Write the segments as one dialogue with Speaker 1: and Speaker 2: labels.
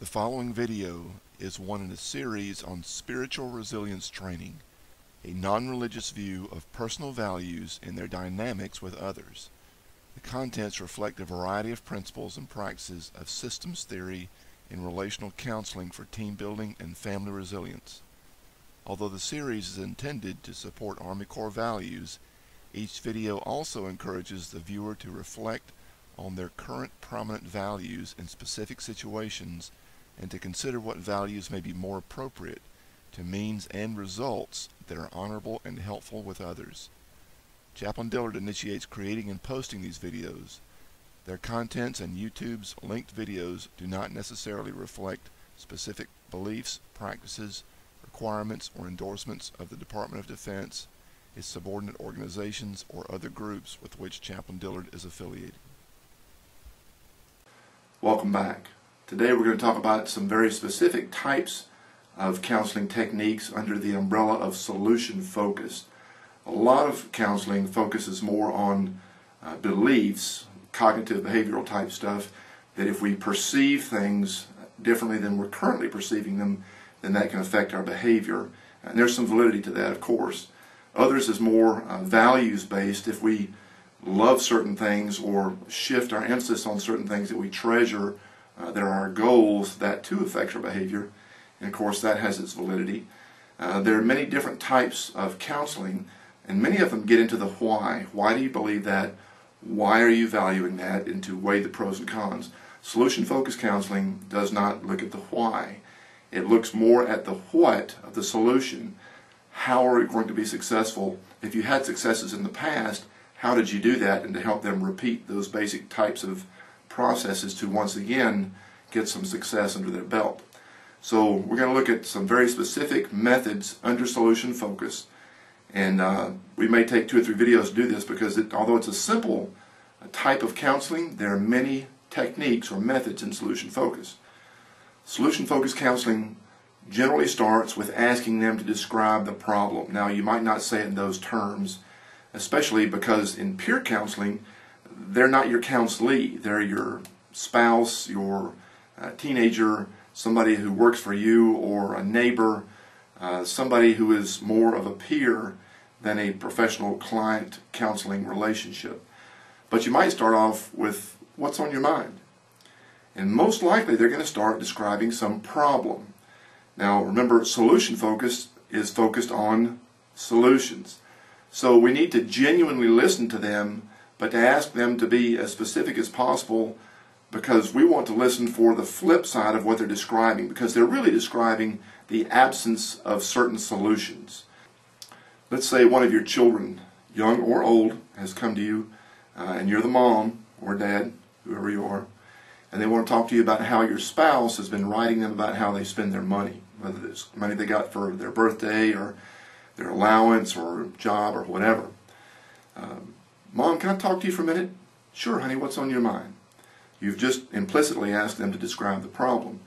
Speaker 1: The following video is one in a series on spiritual resilience training, a non-religious view of personal values and their dynamics with others. The contents reflect a variety of principles and practices of systems theory and relational counseling for team building and family resilience. Although the series is intended to support Army Core values, each video also encourages the viewer to reflect on their current prominent values in specific situations and to consider what values may be more appropriate to means and results that are honorable and helpful with others. Chaplain Dillard initiates creating and posting these videos. Their contents and YouTube's linked videos do not necessarily reflect specific beliefs, practices, requirements, or endorsements of the Department of Defense, its subordinate organizations, or other groups with which Chaplain Dillard is affiliated.
Speaker 2: Welcome back. Today we're going to talk about some very specific types of counseling techniques under the umbrella of solution focused. A lot of counseling focuses more on uh, beliefs, cognitive behavioral type stuff, that if we perceive things differently than we're currently perceiving them, then that can affect our behavior. And there's some validity to that, of course. Others is more uh, values based. If we love certain things or shift our emphasis on certain things that we treasure uh, that are goals, that too affect our behavior. And of course, that has its validity. Uh, there are many different types of counseling, and many of them get into the why. Why do you believe that? Why are you valuing that? And to weigh the pros and cons. Solution focused counseling does not look at the why. It looks more at the what of the solution. How are you going to be successful? If you had successes in the past, how did you do that and to help them repeat those basic types of processes to once again get some success under their belt. So we're going to look at some very specific methods under solution focus and uh, we may take two or three videos to do this because it, although it's a simple type of counseling there are many techniques or methods in solution focus. Solution focused counseling generally starts with asking them to describe the problem. Now you might not say it in those terms especially because in peer counseling, they're not your counselee. They're your spouse, your uh, teenager, somebody who works for you, or a neighbor, uh, somebody who is more of a peer than a professional client counseling relationship. But you might start off with what's on your mind. And most likely they're going to start describing some problem. Now remember, solution focus is focused on solutions. So we need to genuinely listen to them, but to ask them to be as specific as possible because we want to listen for the flip side of what they're describing because they're really describing the absence of certain solutions. Let's say one of your children, young or old, has come to you uh, and you're the mom or dad, whoever you are, and they want to talk to you about how your spouse has been writing them about how they spend their money, whether it's money they got for their birthday or their allowance or job or whatever. Um, Mom, can I talk to you for a minute? Sure, honey, what's on your mind? You've just implicitly asked them to describe the problem.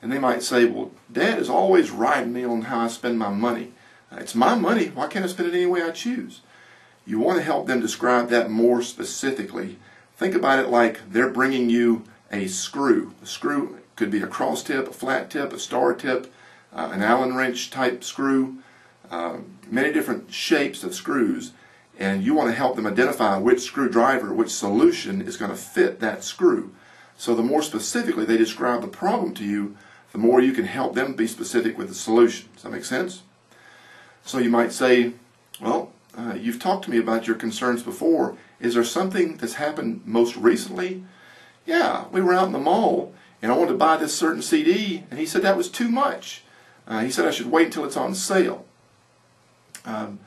Speaker 2: And they might say, well, Dad is always riding me on how I spend my money. It's my money. Why can't I spend it any way I choose? You want to help them describe that more specifically. Think about it like they're bringing you a screw. A screw could be a cross tip, a flat tip, a star tip, uh, an Allen wrench type screw. Um, many different shapes of screws and you want to help them identify which screwdriver, which solution is going to fit that screw. So the more specifically they describe the problem to you, the more you can help them be specific with the solution. Does that make sense? So you might say, well, uh, you've talked to me about your concerns before. Is there something that's happened most recently? Yeah, we were out in the mall and I wanted to buy this certain CD and he said that was too much. Uh, he said I should wait until it's on sale. Um,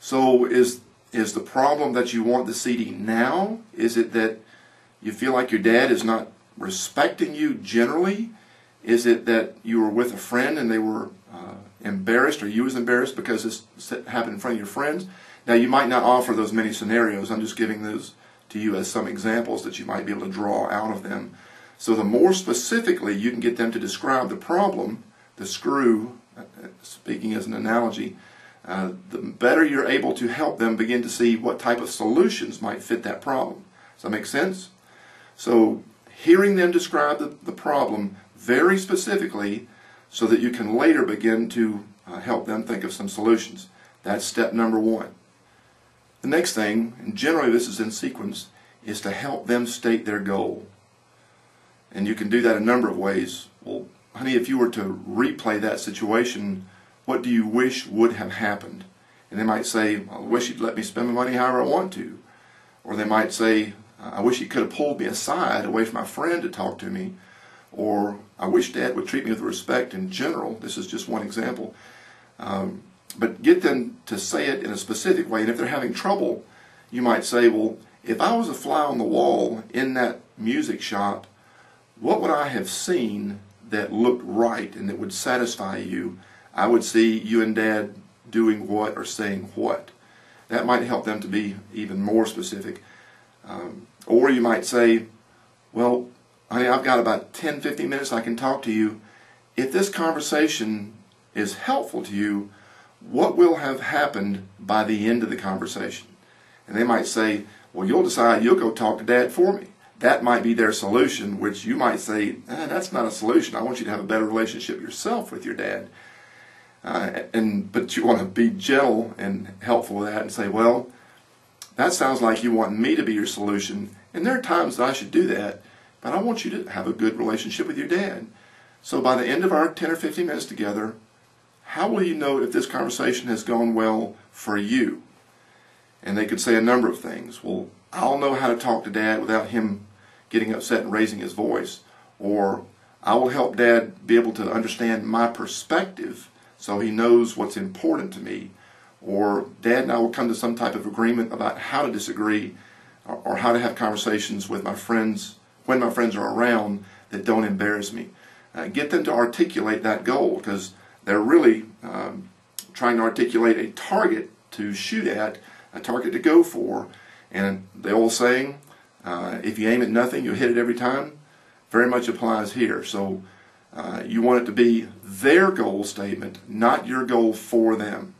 Speaker 2: so is is the problem that you want the CD now? Is it that you feel like your dad is not respecting you generally? Is it that you were with a friend and they were uh, embarrassed or you was embarrassed because this happened in front of your friends? Now you might not offer those many scenarios. I'm just giving those to you as some examples that you might be able to draw out of them. So the more specifically you can get them to describe the problem, the screw, uh, speaking as an analogy, uh, the better you're able to help them begin to see what type of solutions might fit that problem. Does that make sense? So hearing them describe the, the problem, very specifically so that you can later begin to uh, help them think of some solutions. That's step number one. The next thing, and generally this is in sequence, is to help them state their goal. And you can do that a number of ways. Well, honey, if you were to replay that situation, what do you wish would have happened? And they might say, I wish you'd let me spend my money however I want to. Or they might say, I wish he could have pulled me aside away from my friend to talk to me. Or I wish Dad would treat me with respect in general. This is just one example. Um, but get them to say it in a specific way. And if they're having trouble, you might say, well, if I was a fly on the wall in that music shop, what would I have seen that looked right and that would satisfy you? I would see you and Dad doing what or saying what. That might help them to be even more specific. Um, or you might say, well, honey, I've got about 10, 15 minutes I can talk to you. If this conversation is helpful to you, what will have happened by the end of the conversation? And they might say, well, you'll decide you'll go talk to dad for me. That might be their solution, which you might say, eh, that's not a solution. I want you to have a better relationship yourself with your dad. Uh, and but you want to be gentle and helpful with that and say, well, that sounds like you want me to be your solution. And there are times that I should do that, but I want you to have a good relationship with your dad. So by the end of our 10 or 15 minutes together, how will you know if this conversation has gone well for you? And they could say a number of things. Well, I'll know how to talk to dad without him getting upset and raising his voice. Or I will help dad be able to understand my perspective so he knows what's important to me. Or dad and I will come to some type of agreement about how to disagree or, how to have conversations with my friends when my friends are around that don't embarrass me. Uh, get them to articulate that goal because they're really um, trying to articulate a target to shoot at, a target to go for. And the old saying, uh, if you aim at nothing, you'll hit it every time, very much applies here. So uh, you want it to be their goal statement, not your goal for them.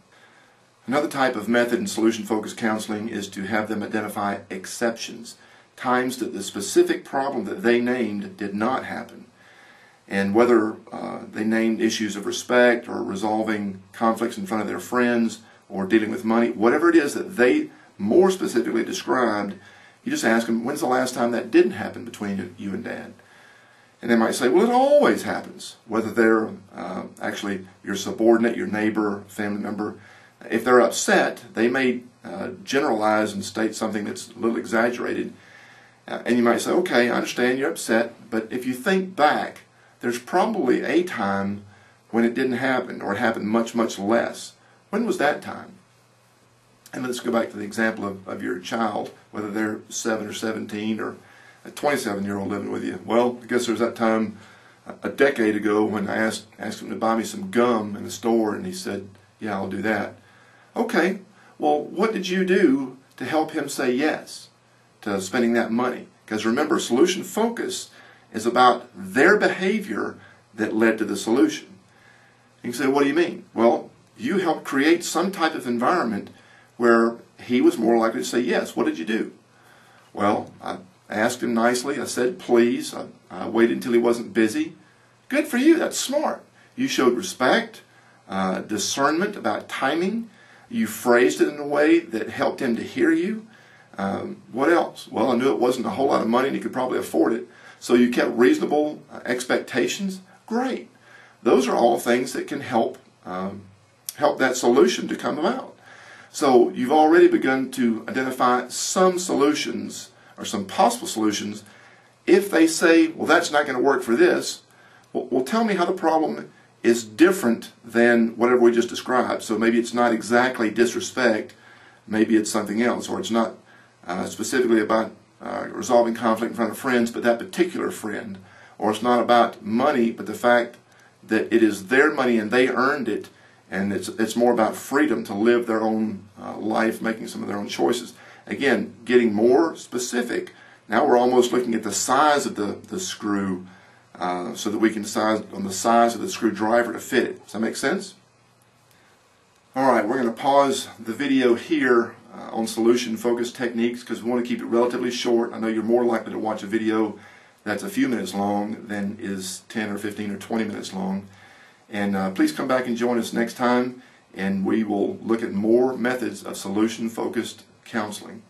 Speaker 2: Another type of method in solution focused counseling is to have them identify exceptions, times that the specific problem that they named did not happen. And whether uh, they named issues of respect or resolving conflicts in front of their friends or dealing with money, whatever it is that they more specifically described, you just ask them, when's the last time that didn't happen between you and dad? And they might say, well, it always happens, whether they're uh, actually your subordinate, your neighbor, family member. If they're upset, they may uh, generalize and state something that's a little exaggerated. Uh, and you might say, okay, I understand you're upset, but if you think back, there's probably a time when it didn't happen, or it happened much, much less. When was that time? And let's go back to the example of, of your child, whether they're 7 or 17 or a 27 year old living with you. Well, I guess there was that time a decade ago when I asked, asked him to buy me some gum in the store and he said, Yeah, I'll do that. Okay, well, what did you do to help him say yes to spending that money? Because remember, solution focus is about their behavior that led to the solution. You can say, What do you mean? Well, you helped create some type of environment where he was more likely to say yes. What did you do? Well, I asked him nicely. I said, please. I, I waited until he wasn't busy. Good for you. That's smart. You showed respect, uh, discernment about timing. You phrased it in a way that helped him to hear you. Um, what else? Well, I knew it wasn't a whole lot of money and he could probably afford it. So you kept reasonable uh, expectations. Great. Those are all things that can help um, help that solution to come about. So you've already begun to identify some solutions or some possible solutions. If they say, well, that's not going to work for this, well, well, tell me how the problem is different than whatever we just described. So maybe it's not exactly disrespect, maybe it's something else, or it's not uh, specifically about uh, resolving conflict in front of friends, but that particular friend, or it's not about money, but the fact that it is their money and they earned it and it's it's more about freedom to live their own uh, life, making some of their own choices. Again, getting more specific. Now we're almost looking at the size of the the screw, uh, so that we can decide on the size of the screwdriver to fit it. Does that make sense? All right, we're going to pause the video here uh, on solution focused techniques because we want to keep it relatively short. I know you're more likely to watch a video that's a few minutes long than is 10 or 15 or 20 minutes long. And uh, please come back and join us next time, and we will look at more methods of solution focused counseling.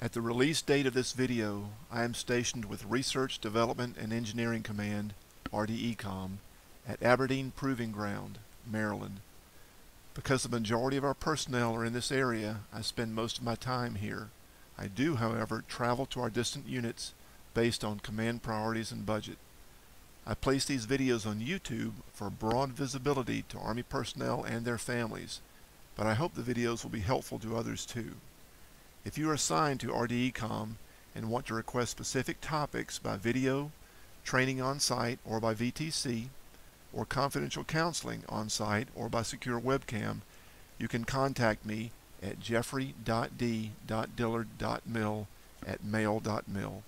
Speaker 1: At the release date of this video, I am stationed with Research Development and Engineering Command, RDECOM, at Aberdeen Proving Ground, Maryland. Because the majority of our personnel are in this area, I spend most of my time here. I do, however, travel to our distant units based on command priorities and budget. I place these videos on YouTube for broad visibility to Army personnel and their families, but I hope the videos will be helpful to others too. If you are assigned to RDECOM and want to request specific topics by video, training on site or by VTC, or confidential counseling on site or by secure webcam, you can contact me at jeffrey.d.dillard.mil at mail.mil.